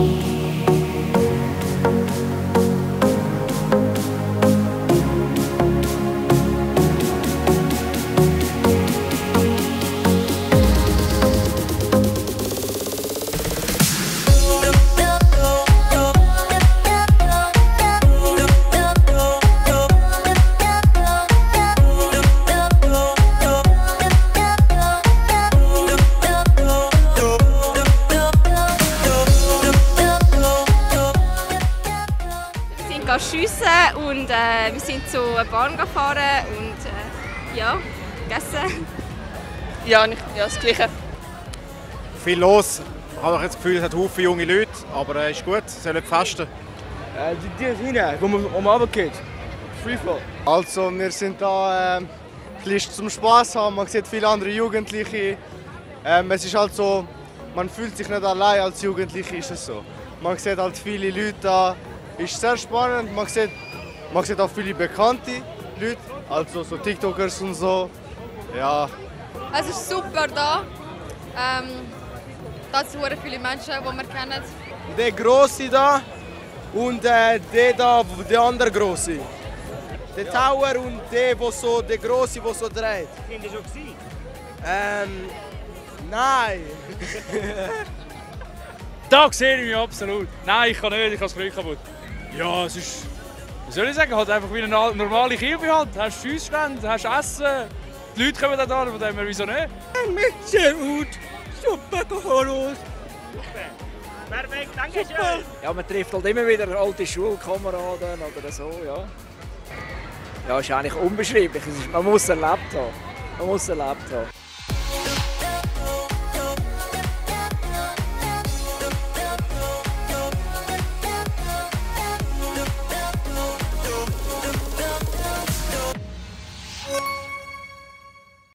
Wir sind schiessen und äh, wir sind zu einer Bahn gefahren und äh, ja, gegessen. Ja, nicht, ja, das Gleiche. Viel los. Ich habe jetzt das Gefühl, es hat viele junge Leute, aber es äh, ist gut, sie sollen festen. Äh, die Dinge hinein, wo man um runtergeht. Freefall. Also wir sind da äh, ein zum Spaß haben. Man sieht viele andere Jugendliche. Ähm, es ist halt so, man fühlt sich nicht allein als Jugendliche, ist es so. Man sieht halt viele Leute da. Ist sehr spannend. Man sieht, man sieht auch viele bekannte Leute, also so TikTokers und so. Ja. Es ist super da. Ähm, da sind sehr viele Menschen, die wir kennen. Der Grosse da und äh, der da, der andere Grosse. Der Tower und der, wo so, der Grosse, der so dreht. Sind die schon gesehen? Ähm, nein. Da sehe ich mich absolut. Nein, ich kann nicht, ich habe das Glück kaputt. Ja, es ist, wie soll ich sagen, halt einfach wie eine normale Kirche halt. Du hast Schiessstände, hast Essen, die Leute kommen da von dem her, wieso nicht? Sehr gut, super Choros. Perfekt, danke schön. Ja, man trifft halt immer wieder alte Schulkameraden oder so, ja. Ja, ist eigentlich unbeschreiblich. Man muss erlebt haben. Man muss erlebt haben.